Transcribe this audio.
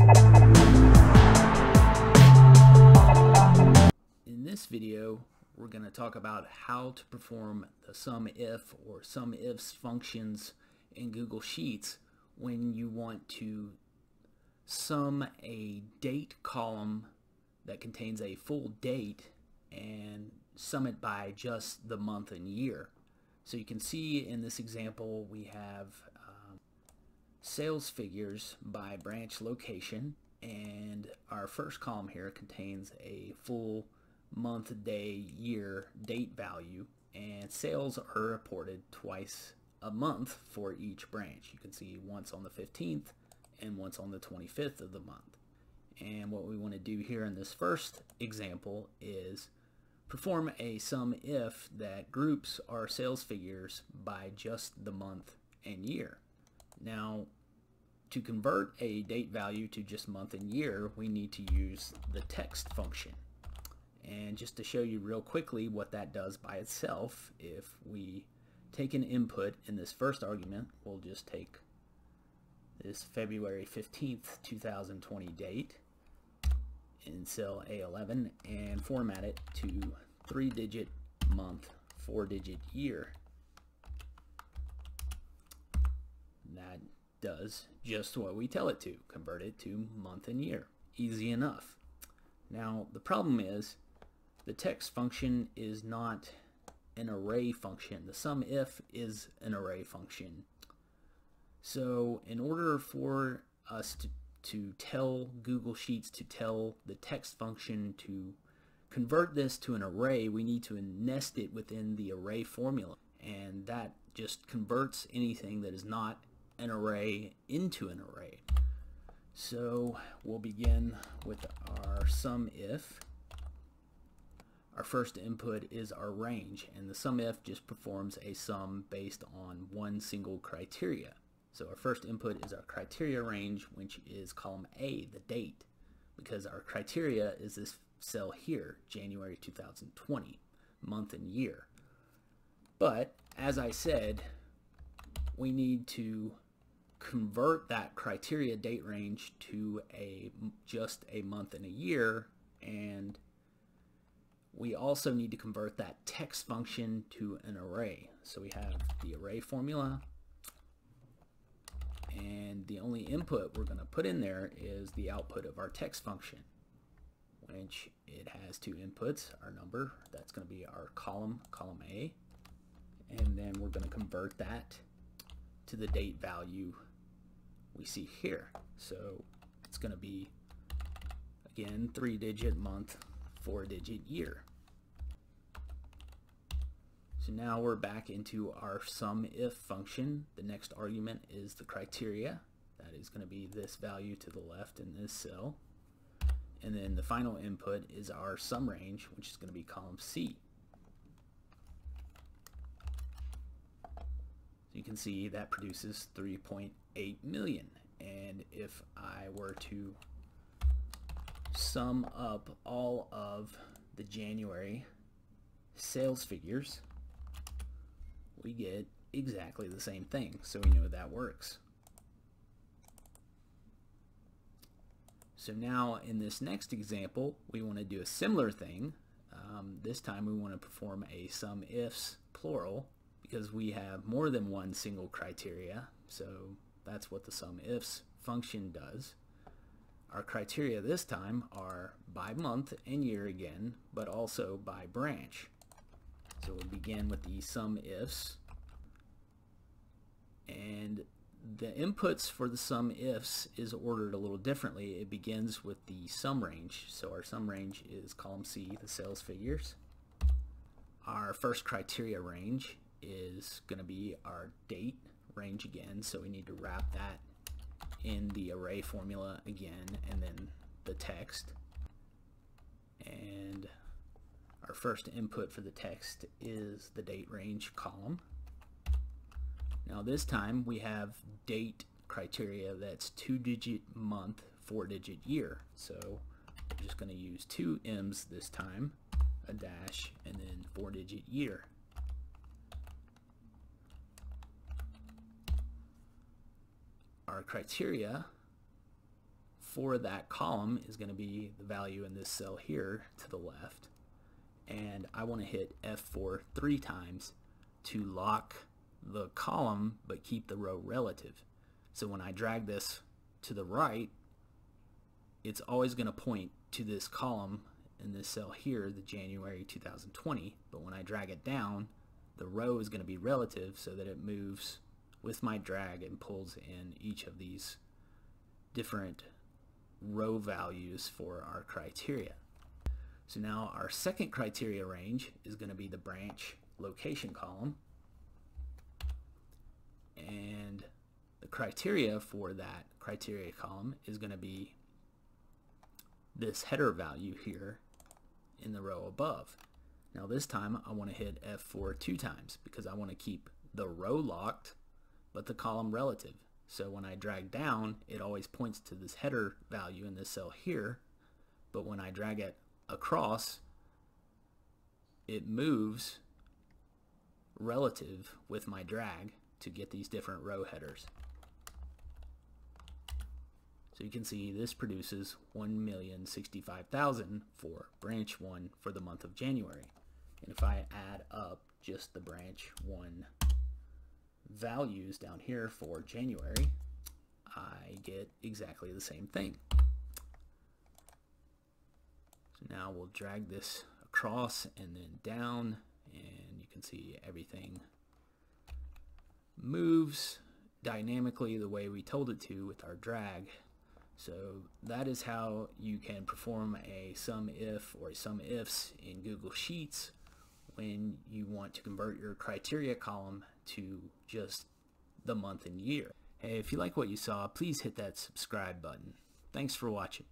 In this video, we're going to talk about how to perform the sum if or sum ifs functions in Google Sheets when you want to sum a date column that contains a full date and sum it by just the month and year. So you can see in this example we have sales figures by branch location and our first column here contains a full month, day, year, date value and sales are reported twice a month for each branch. You can see once on the 15th and once on the 25th of the month. And what we want to do here in this first example is perform a sum if that groups our sales figures by just the month and year. Now to convert a date value to just month and year we need to use the text function. And just to show you real quickly what that does by itself, if we take an input in this first argument, we'll just take this February 15th, 2020 date in cell A11 and format it to three digit month, four digit year. That does just what we tell it to, convert it to month and year. Easy enough. Now the problem is the text function is not an array function. The sum if is an array function. So in order for us to, to tell Google Sheets to tell the text function to convert this to an array, we need to nest it within the array formula. And that just converts anything that is not an array into an array. So we'll begin with our sum if. Our first input is our range, and the sum if just performs a sum based on one single criteria. So our first input is our criteria range, which is column A, the date, because our criteria is this cell here, January 2020, month and year. But as I said, we need to convert that criteria date range to a just a month and a year and we also need to convert that text function to an array. So we have the array formula and the only input we're going to put in there is the output of our text function which it has two inputs, our number, that's going to be our column, column A, and then we're going to convert that to the date value we see here. So it's going to be, again, three digit month, four digit year. So now we're back into our sum if function. The next argument is the criteria. That is going to be this value to the left in this cell. And then the final input is our sum range, which is going to be column C. So you can see that produces 3.8 million. And if I were to sum up all of the January sales figures, we get exactly the same thing. So we know that works. So now in this next example, we want to do a similar thing. Um, this time we want to perform a sum ifs plural because we have more than one single criteria. So that's what the sum ifs function does. Our criteria this time are by month and year again, but also by branch. So we'll begin with the sum ifs. And the inputs for the sum ifs is ordered a little differently. It begins with the sum range. So our sum range is column C, the sales figures. Our first criteria range is going to be our date range again. So we need to wrap that in the array formula again and then the text. And our first input for the text is the date range column. Now this time we have date criteria that's two digit month, four digit year. So I'm just going to use two M's this time, a dash, and then four digit year. Our criteria for that column is going to be the value in this cell here to the left. And I want to hit F4 three times to lock the column but keep the row relative. So when I drag this to the right, it's always going to point to this column in this cell here, the January 2020, but when I drag it down, the row is going to be relative so that it moves with my drag and pulls in each of these different row values for our criteria. So now our second criteria range is going to be the branch location column. And the criteria for that criteria column is going to be this header value here in the row above. Now this time I want to hit F4 two times because I want to keep the row locked but the column relative. So when I drag down it always points to this header value in this cell here but when I drag it across it moves relative with my drag to get these different row headers. So you can see this produces 1,065,000 for branch 1 for the month of January. And if I add up just the branch 1 values down here for January, I get exactly the same thing. So now we'll drag this across and then down and you can see everything moves dynamically the way we told it to with our drag so that is how you can perform a sum if or sum ifs in Google Sheets when you want to convert your criteria column to just the month and year. Hey, if you like what you saw, please hit that subscribe button. Thanks for watching.